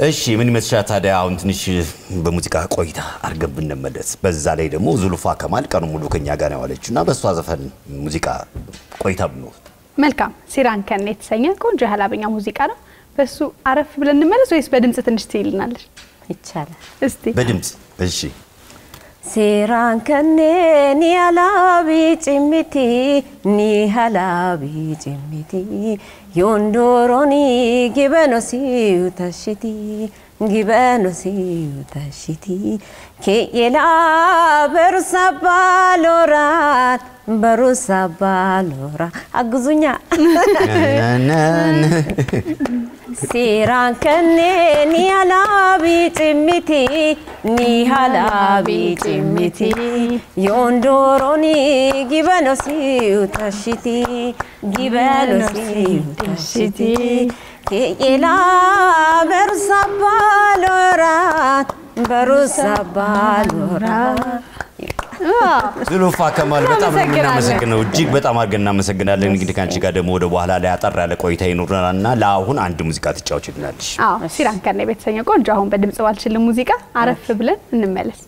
እሺ ምን ይመስልሻል ታዲያ አሁን ትንሽ በሙዚቃ ቆይታ አድርገን ብንመለስ፣ በዛ ላይ ደግሞ ዙልፋ ከማል ቀኑ ሙሉ ከኛ ጋር ነው ያዋለችው እና በእሷ ዘፈን ሙዚቃ ቆይታ ብንወስድ መልካም ሲራን ከነ የተሰኘ ቆንጆ የሀላበኛ ሙዚቃ ነው። በሱ አረፍ ብለን እንመለስ ወይስ በድምጽ ትንሽ ትይልናለች? ይቻላል። እስቲ በድምፅ እሺ Seeraan kanneen ni halaabii cimmiti ni halaabii cimmiti yoondoorooni gibanosi utashiti gibanosi utashiti keeyelaa berusa baalooraan berusa baalooraan አግዙኛ Seeraan kanneen ni halaabii cimmiti ni halaabii cimmiti yoondoorooni gibanosi utashiti gibanosi utashiti keeyelaa berusa baalooraan berusa baalooraan ዙልፋ ከማል በጣም ነው የምናመሰግነው። እጅግ በጣም አድርገን እናመሰግናለን። እንግዲህ ከአንቺ ጋር ደግሞ ወደ በኋላ ላይ አጠር ያለ ቆይታ ይኖረናል እና ለአሁን አንድ ሙዚቃ ትጫወችልናለሽ። አዎ ሲራን የተሰኘ ቆንጆ አሁን በድምጽ ባልችልም ሙዚቃ አረፍ ብለን እንመለስ።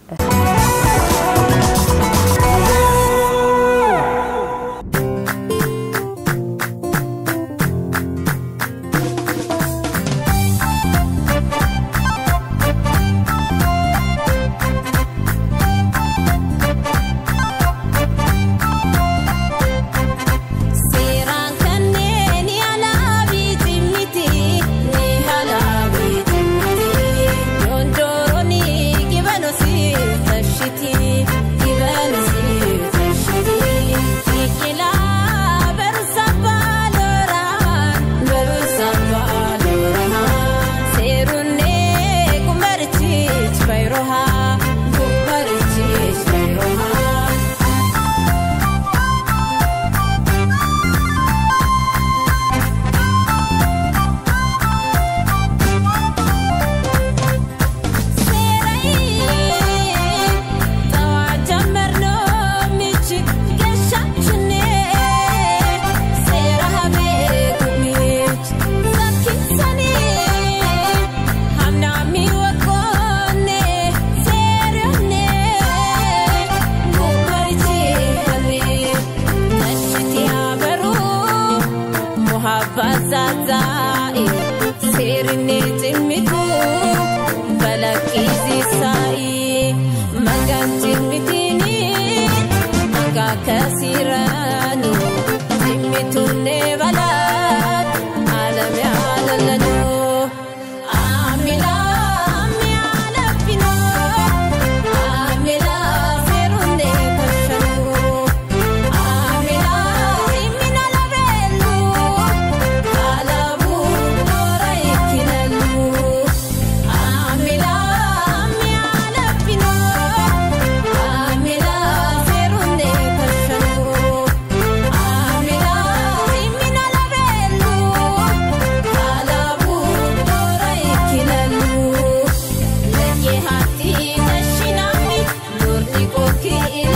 Okay.